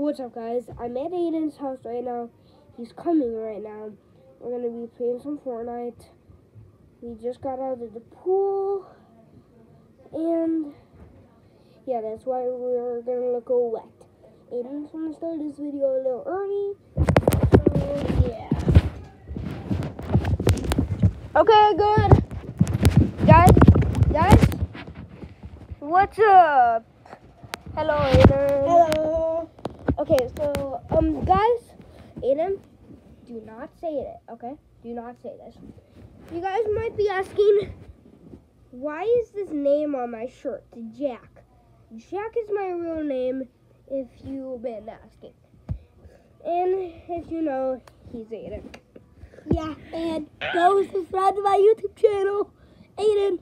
What's up, guys? I'm at Aiden's house right now. He's coming right now. We're gonna be playing some Fortnite. We just got out of the pool, and yeah, that's why we're gonna look all wet. Aiden's gonna start this video a little early, so yeah. Okay, good. Guys, guys, what's up? Hello, Aiden. Hello. Okay, so um, guys, Aiden, do not say it. Okay, do not say this. You guys might be asking, why is this name on my shirt, Jack? Jack is my real name. If you've been asking, and if you know, he's Aiden. Yeah, and go subscribe to my YouTube channel, Aiden.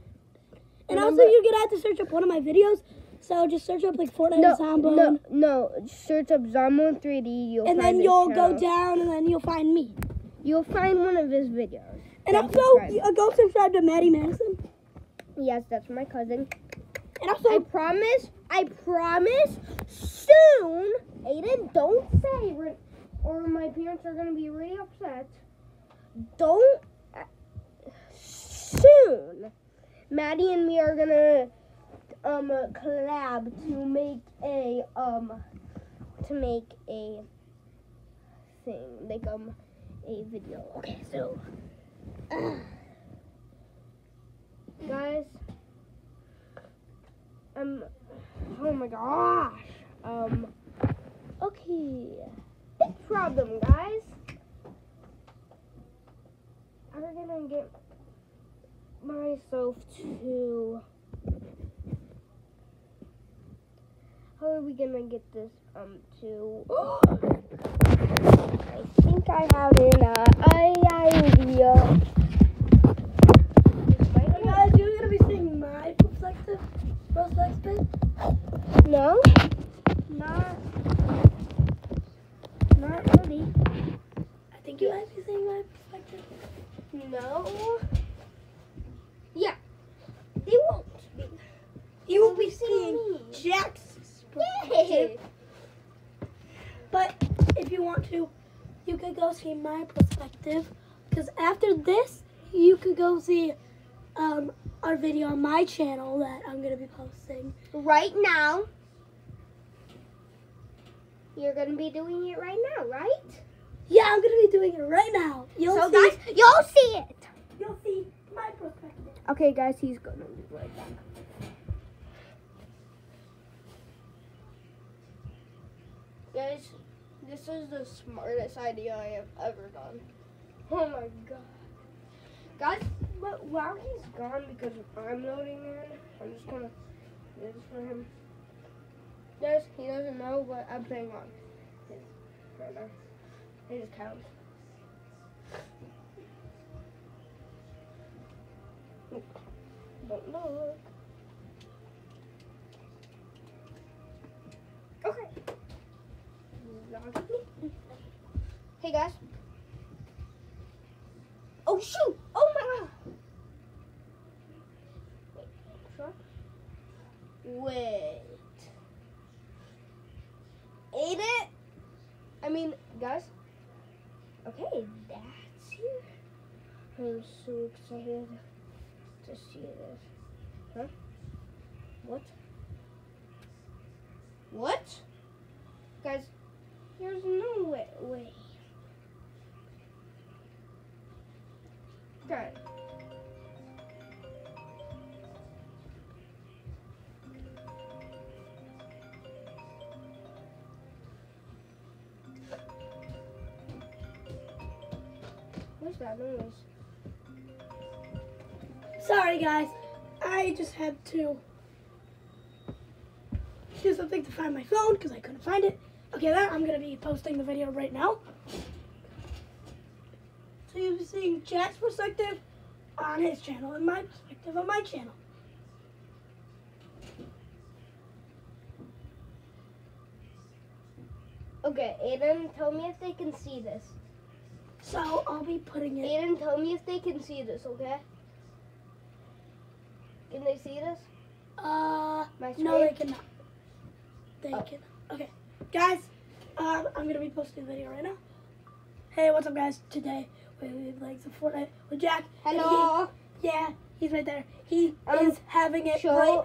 And also, you're gonna have to search up one of my videos. So just search up like Fortnite No, Zombone, no, no. Search up Zombone 3D. You'll and then you'll channel. go down, and then you'll find me. You'll find one of his videos. And also, uh, go subscribe to Maddie Madison. Yes, that's my cousin. And also, I promise, I promise, soon, Aiden, don't say, or my parents are going to be really upset. Don't, uh, soon, Maddie and me are going to um, collab to make a, um, to make a thing, like, um, a video. Okay, so, guys, um, oh my gosh. Um, okay. Big problem, guys. I'm gonna get myself to. How are we gonna get this, um, to. I think I have an uh, idea. This might Hey guys, you're gonna be seeing my perspective, perspective. No, not, not really. I think you might be seeing my perspective. No. Yeah, they won't be. You will You'll be be seeing seeing me. Jack's Yay! perspective. But if you want to, you could go see my perspective. Because after this, you could go see um, our video on my channel that I'm going to be posting. Right now, you're gonna be doing it right now, right? Yeah, I'm going to be doing it right now. You'll so see, guys, you'll see it. you'll see my perspective. Okay, guys, he's gonna be right back. Guys, this is the smartest idea I have ever done. Oh my god. Guys, but while he's gone, because I'm loading in, I'm just gonna do this for him. Guys, he doesn't know, what I'm playing on his right now. His account. Don't look. Hey guys. Oh shoot! Oh my god! Wait. Wait. Ate it? I mean, guys. Okay, that's here. I'm so excited to see this. Huh? What? What? Guys, there's no way. Guys. What's that noise? Sorry, guys. I just had to do something to find my phone because I couldn't find it. Okay, then I'm going to be posting the video right now. So you'll be seeing Jack's perspective on his channel and my perspective on my channel. Okay, Aiden, tell me if they can see this. So I'll be putting it. Aiden, tell me if they can see this, okay? Can they see this? Uh, My no, they cannot. They Oh. can. Okay, guys. Um, I'm gonna be posting a video right now. Hey, what's up, guys? Today we're playing some Fortnite with Jack. Hello. he- yeah, he's right there. He Um, is having it Show. right.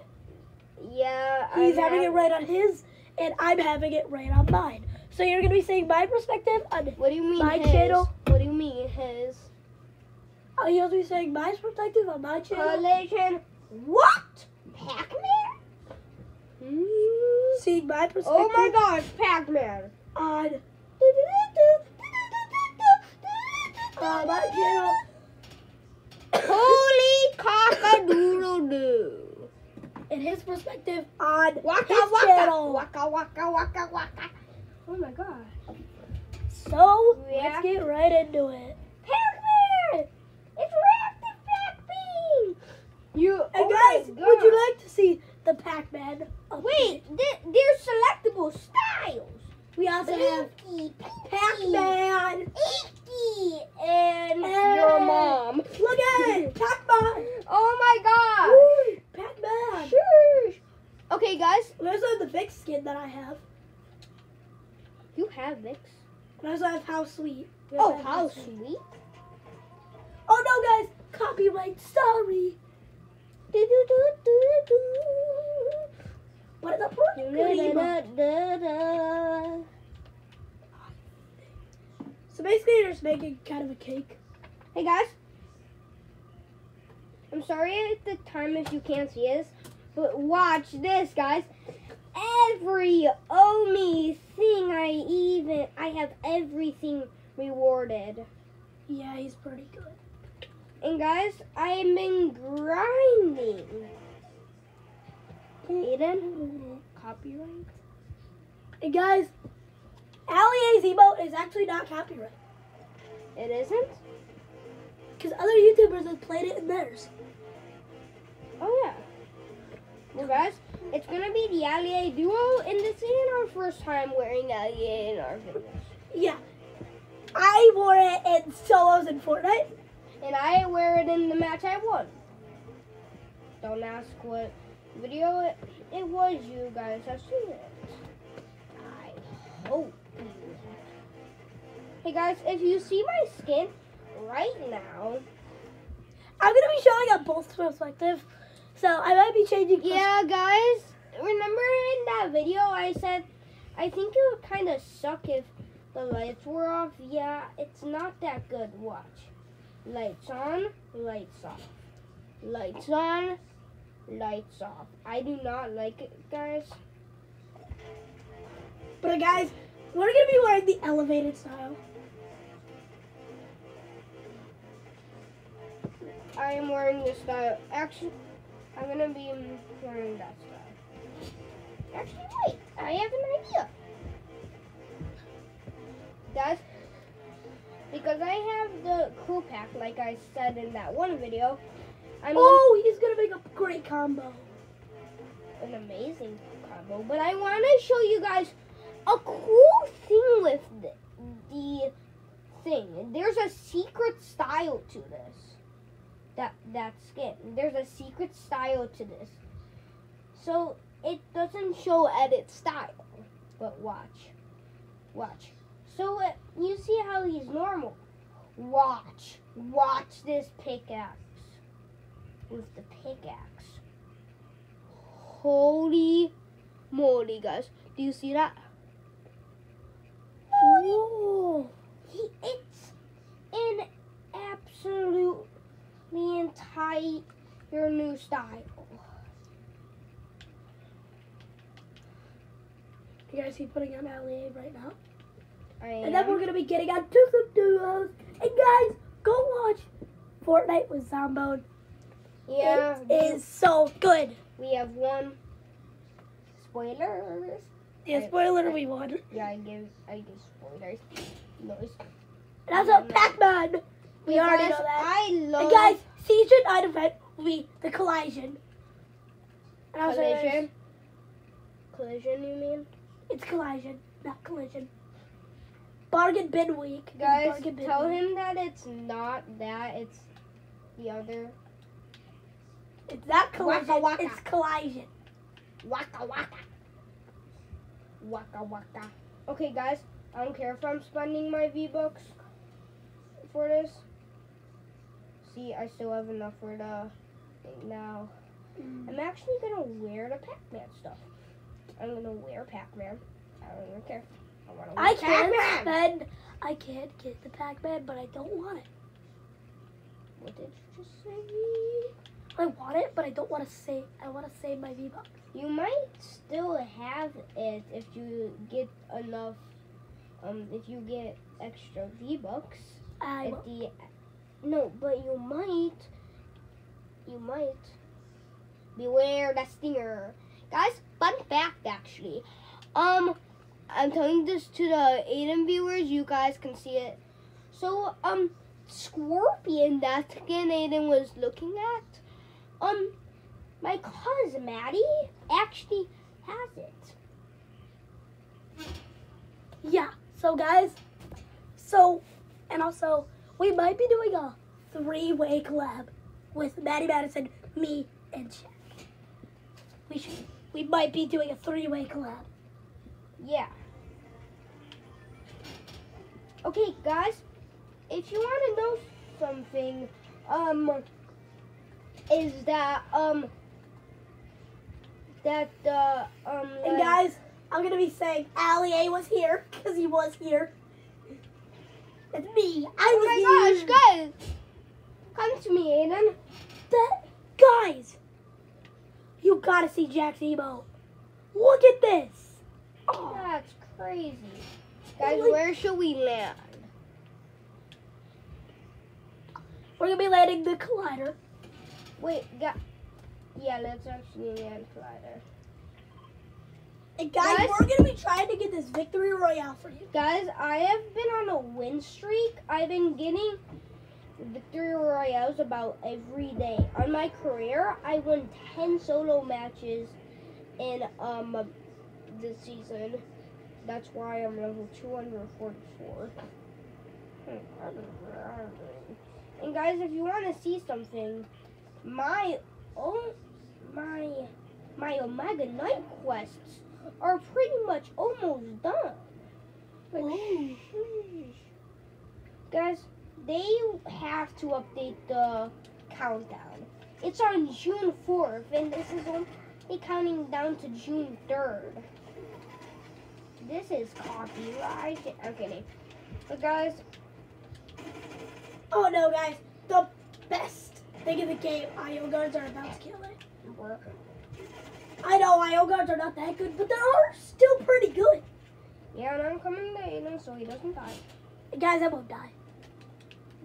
Yeah. He's I'm having it right on his, and I'm having it right on mine. So you're gonna be seeing my perspective on. What do you mean My his? channel. What do you mean his? Oh, you'll be saying my perspective on my channel. Collision. What? Pac-Man? Mm. Seeing my perspective Oh my gosh, Pac-Man. on uh, my channel. Holy cock-a-doodle-doo. And his perspective on Waka his waka. channel. Waka waka waka waka. Oh my god. So Yeah. let's get right into it. Pac-Man! It's reactive Pac-Man! You, And oh guys, would you like to see the Pac-Man? Wait, th- they're selectable styles. we also have Pinky, Pac-Man. Inky, and And- your uh, mom. Look at it, Pac-Man. Oh my god. Pac-Man. Okay, guys, also have the Vic skin that I have. you have Vix. And I also have How Sweet. We Oh, how sweet. Oh no, guys! Copyright. Sorry. Do-do-do-do-do. But it's a pretty emote. Da-da-da-da-da. So basically, you're just making kind of a cake. Hey guys, I'm sorry at the time if you can't see this, but watch this, guys. Every Omi thing I even I have everything rewarded. Yeah, he's pretty good. And guys, I have been grinding. Aiden, copyright. And guys, Allie's emote is actually not copyright. It isn't. Because other YouTubers have played it in theirs. Oh yeah. Well, guys, it's gonna be the Ali A duo, and this ain't our first time wearing Ali A in our videos. Yeah. I wore it in solos in Fortnite. And I wear it in the match I won. Don't ask what video it, it was. You guys have seen it. I hope you. Hey guys, if you see my skin right now, I'm going to be showing up both perspectives. So I might be changing. yeah, guys, remember in that video I said I think it would kind of suck if the lights were off. Yeah, it's not that good. Watch. Lights on, lights off. Lights on, lights off. I do not like it, guys. But uh, guys, we're going to be wearing the elevated style. I am wearing this style. Actually, I'm gonna be wearing that style. Actually, wait. I have an idea. Guys, because I have the crew pack, like I said in that one video, I'm Oh, he's going to make a great combo. an amazing combo. But I want to show you guys a cool thing with the, the thing. There's a secret style to this. That that skin. There's a secret style to this. So it doesn't show edit style. But watch. Watch. So uh, you see how he's normal. Watch. Watch this pickaxe. With the pickaxe. Holy moly, guys. Do you see that? Oh. He, it's an absolutely entire your new style. You guys see putting on Allie right now? I And then we're gonna be getting on to some duos. And guys, go watch Fortnite with Zombone. Yeah, It is so good. we have one. Spoilers. Yeah, spoiler we won. Yeah, I give I give spoilers. Noise. And also um, Pac-Man. We already know that. I love And guys, season nine event will be the collision. And also collision. Collision, you mean? it's collision, not collision. Bargain bin week. Guys, bargain bin tell week. him that it's not that. It's the other. It's not collision. Waka waka. It's collision. Waka waka. Waka waka. Okay, guys, I don't care if I'm spending my V Bucks for this. See, I still have enough for the now. Mm. I'm actually gonna wear the Pac-Man stuff. I'm gonna wear Pac-Man. I don't even care. I I can Pac-Man. spend. I can get the Pac-Man, but I don't want it. What did you just say? I want it, but I don't want to save. I want to save my V Bucks. You might still have it if you get enough. Um, if you get extra V Bucks I at the. No, but you might. You might. Beware the stinger, guys. Fun fact, actually. Um, I'm telling this to the Aiden viewers. You guys can see it. So, um, Scorpion that skin Aiden was looking at. Um, my cousin Maddie actually has it. Yeah. So guys, so and also we might be doing a three-way collab with Maddie Madison, me, and Jack. We should. We might be doing a three-way collab. Yeah. Okay, guys, if you want to know something, um, is that um that uh um And guys, I'm gonna be saying Ali A was here because he was here. It's me. I oh was my here. gosh, guys, come to me, Aiden. That guys, you gotta see Jack's emo. Look at this. Oh, That's crazy, guys. like- Where should we land? we're gonna be landing the collider. Wait, ga- yeah, let's actually land Collider. And guys, Guys? we're gonna be trying to get this victory royale for you. Guys, I have been on a win streak. I've been getting victory royales about every day. On my career, I won 10 solo matches in um this season. That's why I'm level 244. And guys, if you want to see something, my oh my my Omega Knight quests are pretty much almost done. Ooh. Guys, they have to update the countdown. It's on June 4th, and this is only counting down to June 3rd. This is copyright. I'm kidding. But guys, Oh no, guys, the best thing in the game, IO guards are about to kill it. I know IO guards are not that good, but they are still pretty good. yeah, and I'm coming to Aiden so he doesn't die. Guys, I won't die.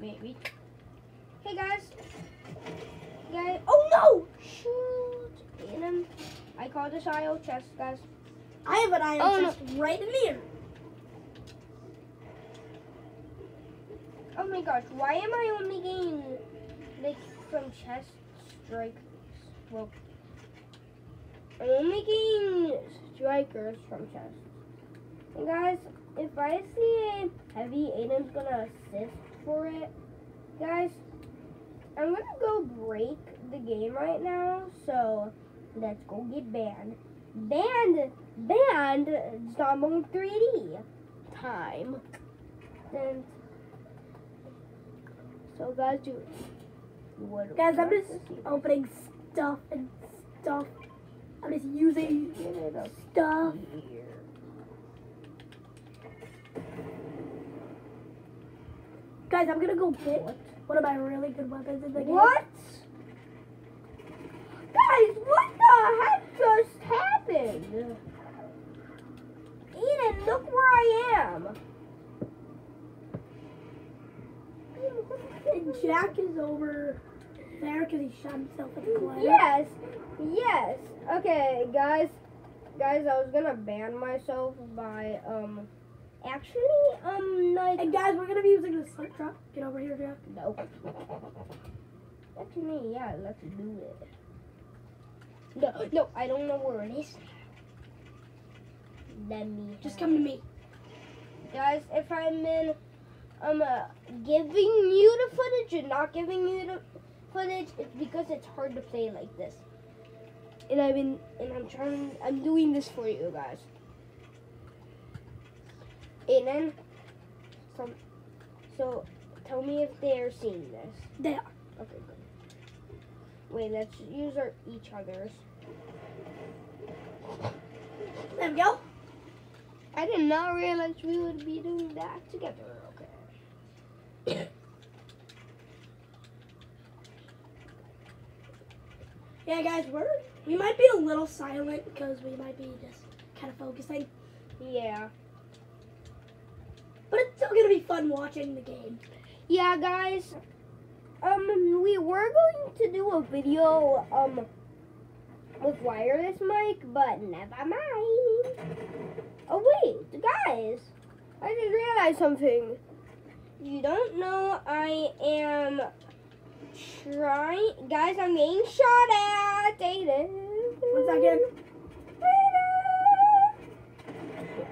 Maybe. Hey guys. Guys. Oh no! Shoot! Aiden. I call this IO chest, guys. I have an IO Oh, no. chest right in here. Oh my gosh, why am I only getting like from chest strike? Well, I'm getting strikers from chest. And guys, if I see a heavy, Aiden's gonna assist for it. Guys, I'm gonna go break the game right now, so let's go get banned. Banned, banned, Zombone 3D time. Then so guys, do? Guys, I'm just opening stuff and stuff. I'm just using Get it up stuff. Guys, I'm gonna go get What? one of my really good weapons in the game. What? Guys, what the heck just happened? Aiden, look where I am. And Jack is over there because he shot himself at the collider. Yes, yes. Okay, guys, guys, I was gonna ban myself by um, actually um like And guys, we're gonna be using the Slurp Truck. Get over here, Jack. No. Actually, yeah, let's do it. No, no, I don't know where it is. Let me Just come to me. guys. If I'm in, um, uh, giving you the footage and not giving you the footage, it's because it's hard to play like this. And I've been, and I'm trying, I'm doing this for you guys. Aiden, some, so tell me if they're seeing this. They are. Okay, good. Wait, let's use our each other's. There we go. I did not realize we would be doing that together. Okay. Yeah, guys, we're we might be a little silent because we might be just kind of focusing, Yeah. but it's still gonna be fun watching the game. Yeah, guys. Um, we were going to do a video um with wireless mic, but never mind. Oh wait, guys, I just realized something. You don't know I am trying, guys. I'm getting shot at. Aiden. One second.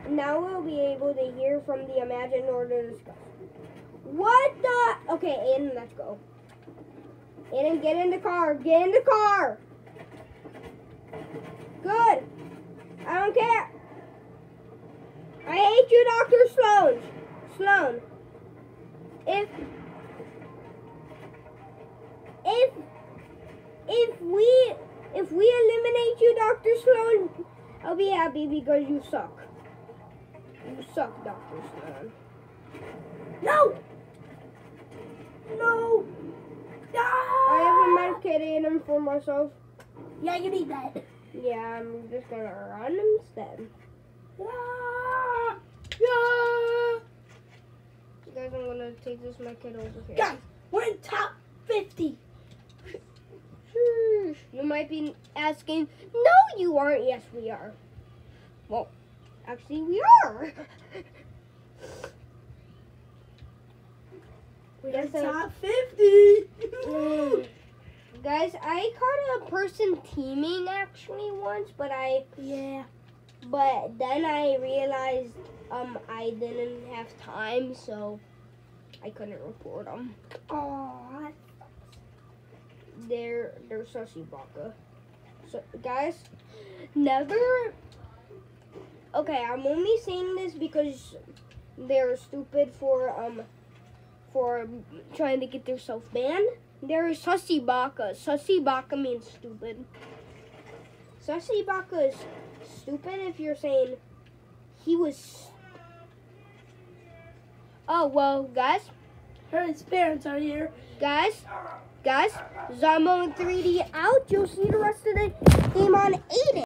Now we'll be able to hear from the Imagined Order discuss. What the? Okay, Aiden, let's go. Aiden, get in the car. Get in the car. Good. I don't care. I hate you, Dr. Sloan. Sloan. If if if we if we eliminate you, Dr. Sloan, I'll be happy because you suck. You suck, Dr. Sloan. No. No. I have a med kit in him for myself. Yeah, you need that. Yeah, I'm just gonna run instead. Ah! Yeah. Guys, I'm gonna take this med kit over here. Guys, we're in top 50. You might be asking, no, you aren't. Yes, we are. Well, actually, we are. We're Yes, top 50. Mm. Guys, I caught a person teaming actually once, but I, yeah. but then I realized um I didn't have time, so I couldn't report them. Aw. They're they're sussy baka. So guys, never. Okay, I'm only saying this because they're stupid for um for trying to get themselves banned. They're sussy baka. Sussy baka means stupid. Sussy baka is stupid if you're saying he was. Oh well, guys. His parents are here. Guys, guys, Zombo in 3D out. You'll see the rest of the game on 8.